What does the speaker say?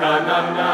kanam na